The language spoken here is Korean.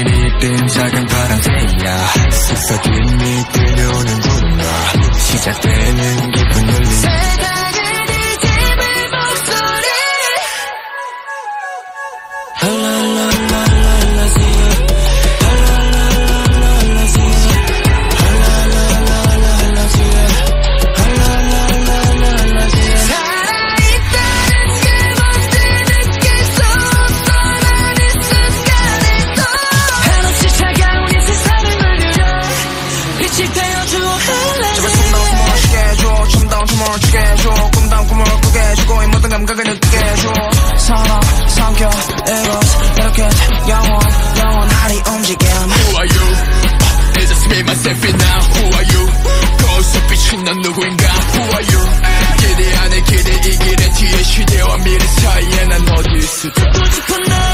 이뜬 작은 바람새야. 속삭임이 들려오는구나 시작되는 기쁜 울림. 세상을 뒤집을 목소리 빛이 되어주어 할래 제발 숨도 숨어쉬게 해줘? 춤도 춤을 추게 해줘? 꿈도 꿈을 꾸게 해주고 이 모든 감각을 느끼게 해줘? 사랑 성격 eros 이렇게 영원 영원하리 움직임 Who are you? It's just me, myself and now. Who are you? 거울속 비춘 넌 누구인가? Who are you? 기대 안에 기대 이 길의 뒤에 시대와 미래 사이에 난 어디 있을까? 듣고 싶은 난